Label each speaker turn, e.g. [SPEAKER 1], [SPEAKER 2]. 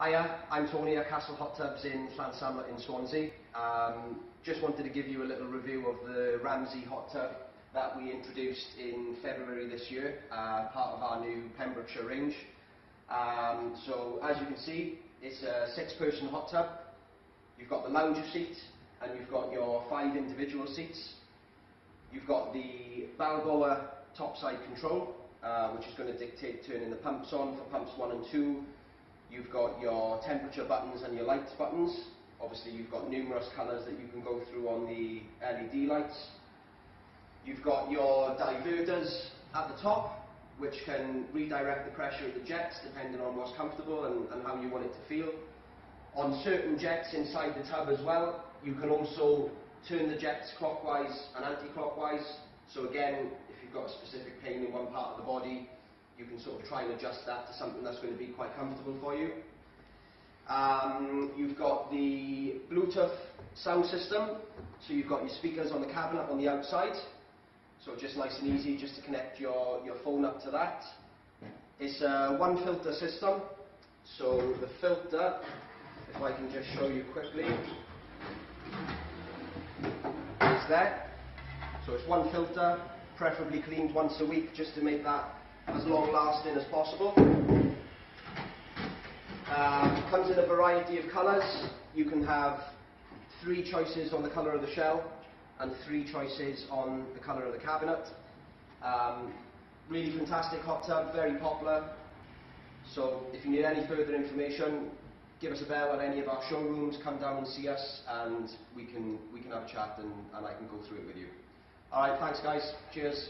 [SPEAKER 1] Hiya, I'm Toni at Castle Hot Tubs in Llansamlet in Swansea. Um, just wanted to give you a little review of the Ramsey hot tub that we introduced in February this year, uh, part of our new Pembrokeshire range. Um, so as you can see, it's a six person hot tub. You've got the lounger seat and you've got your five individual seats. You've got the Balboa topside control, uh, which is going to dictate turning the pumps on for pumps one and two. You've got your temperature buttons and your lights buttons. Obviously you've got numerous colours that you can go through on the LED lights. You've got your diverters at the top, which can redirect the pressure of the jets depending on what's comfortable and, and how you want it to feel. On certain jets inside the tub as well, you can also turn the jets clockwise and anti-clockwise. So again, if you've got a specific pain in one part of the body, you can sort of try and adjust that to something that's going to be quite comfortable for you. Um, you've got the Bluetooth sound system, so you've got your speakers on the cabinet on the outside, so just nice and easy just to connect your, your phone up to that. It's a one filter system, so the filter, if I can just show you quickly, is there. So it's one filter, preferably cleaned once a week just to make that as long lasting as possible. Um, comes in a variety of colours. You can have three choices on the colour of the shell and three choices on the colour of the cabinet. Um, really fantastic hot tub, very popular. So if you need any further information, give us a bell at any of our showrooms, come down and see us and we can, we can have a chat and, and I can go through it with you. Alright, thanks guys. Cheers.